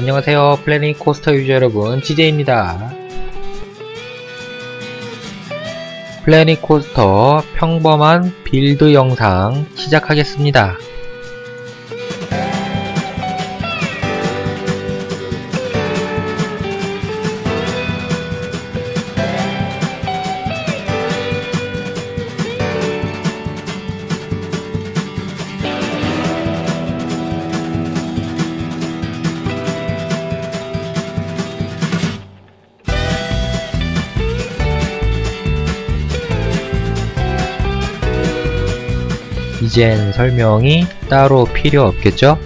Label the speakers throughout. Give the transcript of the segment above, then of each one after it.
Speaker 1: 안녕하세요 플래닛 코스터 유저 여러분 GJ입니다. 플래닛 코스터 평범한 빌드 영상 시작하겠습니다 이젠 설명이 따로 필요 없겠죠?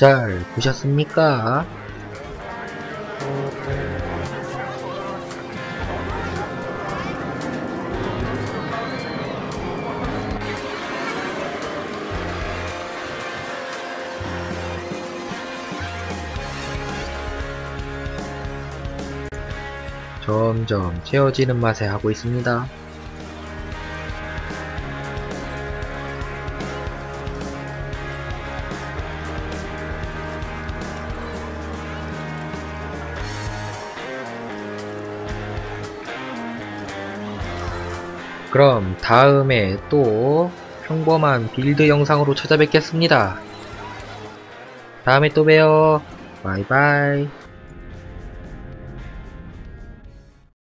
Speaker 1: 잘 보셨습니까? 점점 채워지는 맛에 하고 있습니다. 그럼 다음에 또 평범한 빌드 영상으로 찾아뵙겠습니다. 다음에 또 봬요. 바이바이.